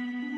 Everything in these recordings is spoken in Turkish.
Mm-hmm.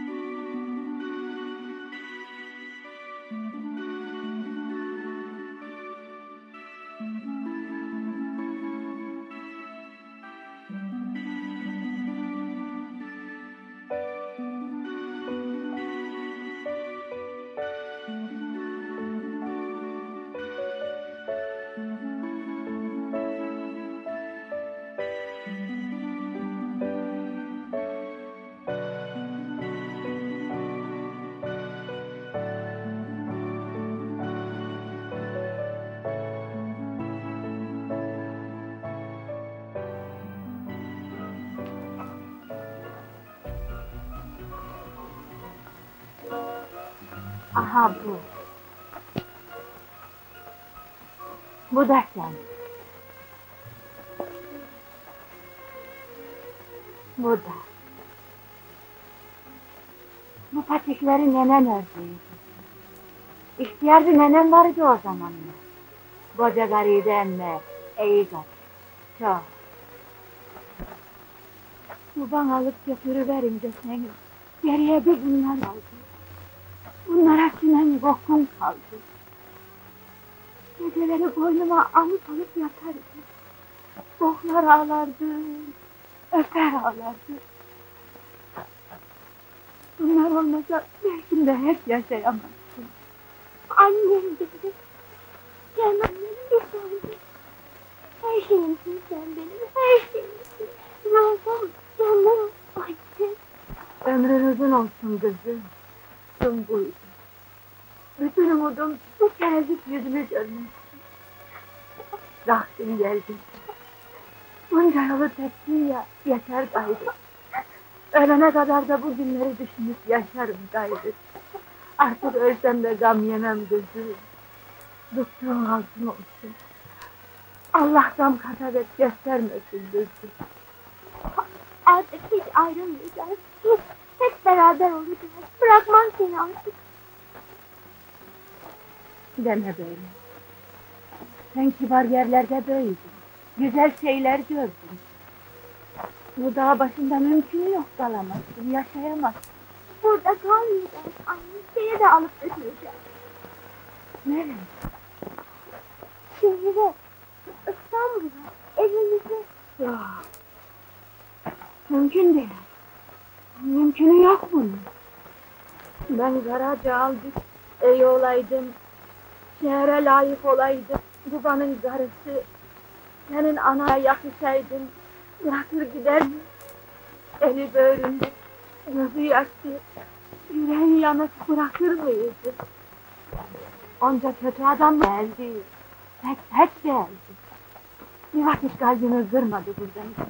Aha bu. Bu da sen. Bu da. Bu patikleri nenem ördüydü. İhtiyar bir vardı o zamanlar. Koca karıydı emme, iyi karı. Çok. Baban alıp götürüverince seni. Geriye bir bunlar kaldı. Bunlara sinen kokun kaldı. Geceleri boynuma alıp alıp yatardı. Koklar ağlardı, öper ağlardı. Bunlar olmasa belki de hep yaşayamazdım. Annem dedi. Sen annem bir tanem. Her şeyimsin sen benim, her şeyimsin. Nazım, canım, annem. Ömrün uzun olsun kızım. Umudum buydu. Bütün umudum bu kerecik yüzünü görmek. Vaktim geldi. Bunca yolu tepkin ya, yeter gayrı. Ölene kadar da bu günleri düşünüp yaşarım gayrı. Artık ölsem de gam yemem gözüm. Bıktığım altın olsun. Allah gam kataret göstermesin gözüm. Artık hiç ayrılmayacağız. Hep beraber olacağız. Bırakmam seni artık. Deme böyle. Sen kibar yerlerde böyleydin. Güzel şeyler gördün. Bu dağ başında mümkün yok kalamazsın, yaşayamazsın. Burada kalmayacağız anne. Seni de alıp götüreceğim. Nereye? Şehire. İstanbul'a. Evimize. Yok. Mümkün değil. Mümkünü yok bunun. Ben Karaca aldık, iyi olaydım, şehre layık olaydım, babanın karısı, senin anaya yakışaydım, bırakır gider mi? Eli böğründe, gözü yaşlı, yüreği yanık bırakır mıydı? Onca kötü adam geldi, tek tek geldi. Bir vakit kalbimi kırmadı buradan.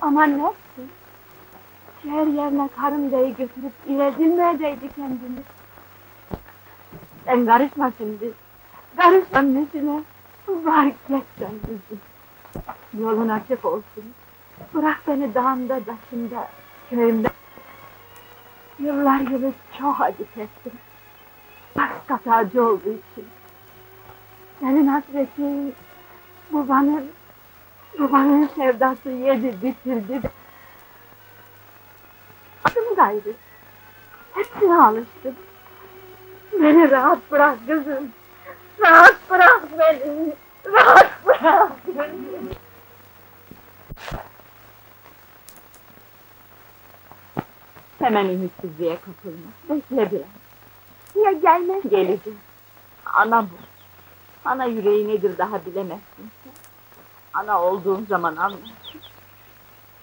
Ama yaptı? Şehir yerine karım bey götürüp iledilmeyeceydi kendini. Sen karışma şimdi. Karışma nesine. Var geç sen kızım. Yolun açık olsun. Bırak beni dağımda, taşımda, köyümde. Yıllar yılı çok acı çektim. Baş katacı olduğu için. Senin hasretin, babanın, babanın sevdası yedi bitirdi. Gayrı. Hepsine alıştım. Beni rahat bırak kızım. Rahat bırak beni. Rahat bırak beni. Hemen ümitsizliğe kapılma. Bekle biraz. Ya gelmez? Geleceğim. Ana bu. Ana yüreği nedir daha bilemezsin. Ana olduğun zaman anlarsın.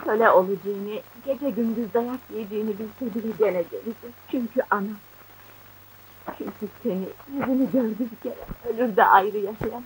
Köle olacağını, gece gündüz dayak yiyeceğini bilse bile gene gelecek. Çünkü ana. Çünkü seni, yüzünü gördü bir kere, ölür de ayrı yaşayamaz.